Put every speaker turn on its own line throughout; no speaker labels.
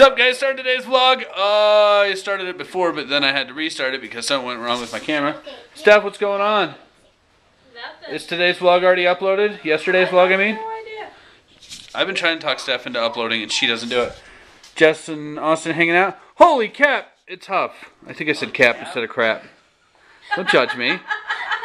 What's up, guys? Started today's vlog. Uh, I started it before, but then I had to restart it because something went wrong with my camera. Steph, what's going on?
Nothing.
Is today's vlog already uploaded? Yesterday's vlog, I mean?
No idea.
I've been trying to talk Steph into uploading, and she doesn't do it. Jess and Austin hanging out. Holy cap! It's tough. I think I said cap instead of crap. Don't judge me.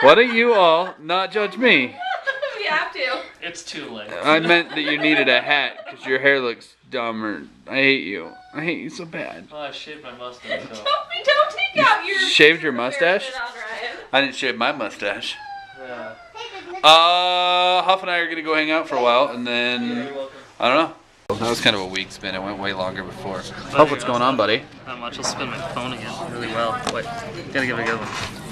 Why don't you all not judge me?
we have to.
It's too late.
I meant that you needed a hat because your hair looks dumber. I hate you. I hate you so bad.
Oh, I shaved my mustache
Don't,
off.
be- don't take out your.
Shaved your mustache?
embarrassment on Ryan.
I didn't shave my mustache.
Yeah.
Uh, Huff and I are gonna go hang out for a while, and then I don't know. That was kind of a weak spin. It went way longer before. Huff, what's going on, buddy?
Not much. I'll spin my phone again really well. Wait, gotta give it a good one.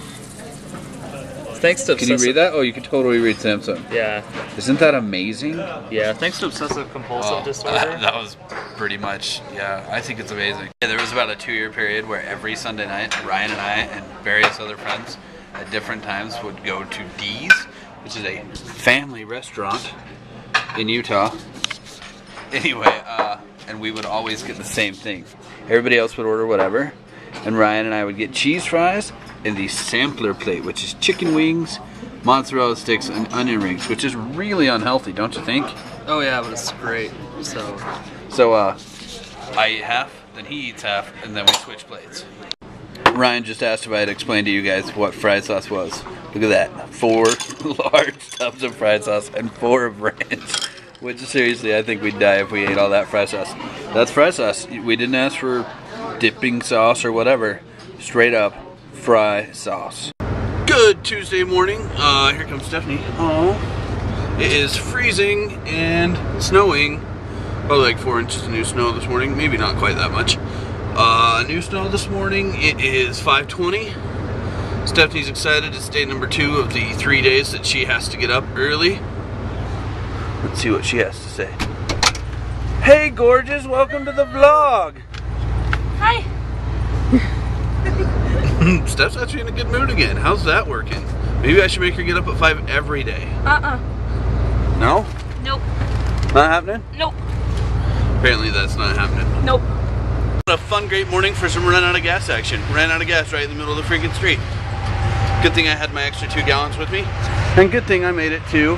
Thanks to
Can you read that? Oh, you can totally read Samsung.
Yeah,
Isn't that amazing?
yeah. Thanks to obsessive compulsive
Oh,
disorder.
that was pretty much, yeah, I think it's amazing. Yeah, there was about a two year period where every Sunday night, Ryan and I and various other friends at different times would go to Dee's, which is a family restaurant in Utah. Anyway, uh, and we would always get the same thing. Everybody else would order whatever, and Ryan and I would get cheese fries and the sampler plate, which is chicken wings, mozzarella sticks, and onion rings, which is really unhealthy, don't you think?
oh yeah, but it's great. So
So uh, I eat half, then he eats half, and then we switch plates. Ryan just asked if I had explained to you guys what fry sauce was. Look at that. Four large tubs of fry sauce and four of ranch. Which seriously, I think we'd die if we ate all that fry sauce. That's fry sauce. We didn't ask for dipping sauce or whatever. Straight up fry sauce. Good Tuesday morning. Uh, here comes Stephanie. Oh. It is freezing and snowing. Probably like four inches of new snow this morning. Maybe not quite that much. Uh, new snow this morning. It is 5:20. Stephanie's excited. It's day number two of the three days that she has to get up early. Let's see what she has to say. Hey, gorgeous! Welcome to the vlog. Steph's actually in a good mood again. How's that working? Maybe I should make her get up at five every day.
Uh uh
No,
Nope.
not happening.
Nope.
Apparently, that's not happening.
Nope.
What a fun, great morning for some run out of gas action. Ran out of gas right in the middle of the freaking street. Good thing I had my extra two gallons with me. And good thing I made it to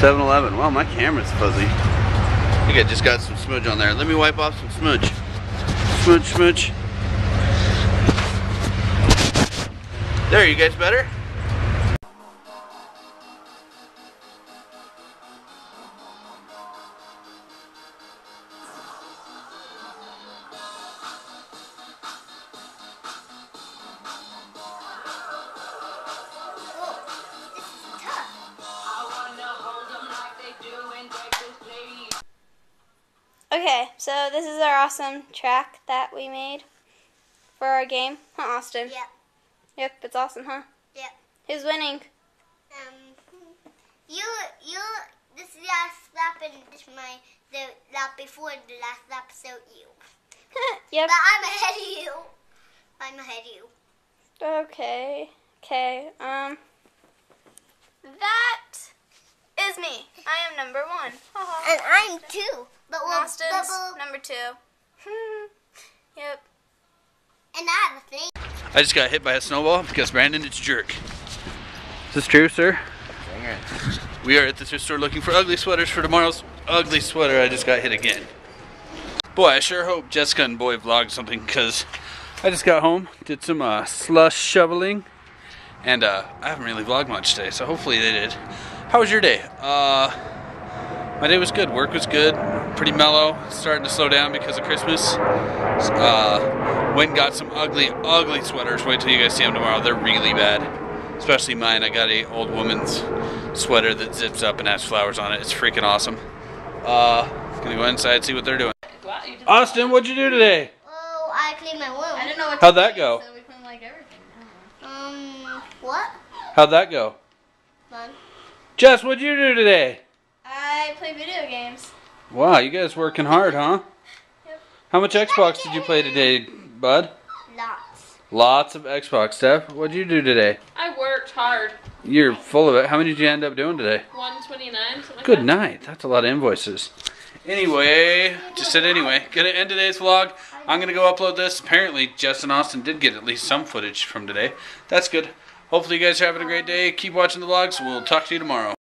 7 Eleven. Wow, my camera's fuzzy. I think I just got some smudge on there. Let me wipe off some smudge. Smudge, smudge. There, you guys better?
Okay, so this is our awesome track that we made for our game, huh, Austin?
Yep.
Yep, it's awesome, huh?
Yep.
Who's winning?
Um, you, you, this last lap and this my, the lap before the last lap, so you.
yep.
But I'm ahead of you. I'm ahead of you.
Okay. Okay. Um. That is me. I am number one. Haha.
And I'm two. But we'll
Austin's
double.
number two. yep.
And I have a thing.
I just got hit by a snowball because Brandon is a jerk. Is this true, sir? We are at the thrift store looking for ugly sweaters for tomorrow's ugly sweater. I just got hit again. Boy, I sure hope Jessica and Boy vlogged something because I just got home, did some uh, slush shoveling, and uh, I haven't really vlogged much today, so hopefully they did. How was your day? Uh, my day was good. Work was good. Pretty mellow. Starting to slow down because of Christmas. Uh, went and got some ugly, ugly sweaters. Wait till you guys see them tomorrow. They're really bad. Especially mine. I got a old woman's sweater that zips up and has flowers on it. It's freaking awesome. Uh, gonna go inside see what they're doing.
Wow, you did-
Austin, what'd you do today?
Oh, I cleaned my room.
I
room.
didn't know what.
How'd that go?
So we cleaned like everything.
Um, what?
How'd that go?
Fun.
Jess, what'd you do today?
I play video games.
Wow, you guys working hard, huh?
Yep.
How much Xbox did you play today, bud?
Lots.
Lots of Xbox stuff. What'd you do today?
I worked hard.
You're full of it. How many did you end up doing today?
129. Something like
Good
that.
night. That's a lot of invoices. Anyway, just said anyway. Gonna end today's vlog. I'm gonna go upload this. Apparently, Jess and Austin did get at least some footage from today. That's good. Hopefully, you guys are having a great day. Keep watching the vlogs. We'll talk to you tomorrow.